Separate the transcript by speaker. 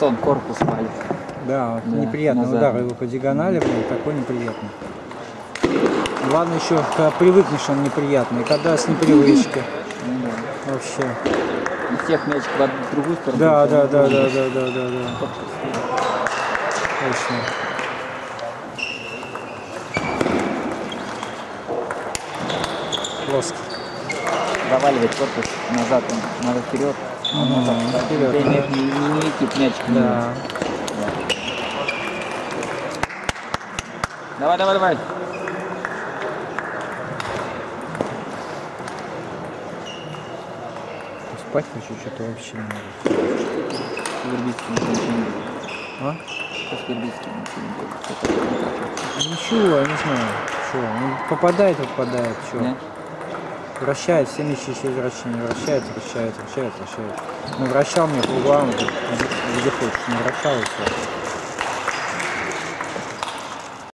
Speaker 1: Сон, корпус палит.
Speaker 2: Да,
Speaker 1: Да,
Speaker 2: неприятный
Speaker 1: назад.
Speaker 2: удар его по диагонали, блин, такой неприятный. Главное еще, когда привыкнешь, он неприятный. Когда с непривычки.
Speaker 1: Да.
Speaker 2: Вообще.
Speaker 1: И всех мячик в другую сторону.
Speaker 2: Да, да, да, да, да, да, да, да. Точно. Плоский.
Speaker 1: Заваливает корпус назад, он надо вперед. Он
Speaker 2: вперед, да.
Speaker 1: не, не, не летит мячик.
Speaker 2: Да.
Speaker 1: Давай, давай, давай.
Speaker 2: Спать хочу, что-то вообще не могу.
Speaker 1: Вербицкий ничего не делает.
Speaker 2: А?
Speaker 1: Сейчас Вербицкий ничего не не
Speaker 2: Ничего, я не знаю. Что, он попадает, попадает, что.
Speaker 1: так.
Speaker 2: Вращает, все мячи, все вращения. Вращает, вращает, вращает, вращает. Ну, вращал мне по углам, где хочешь. Не вращал и все.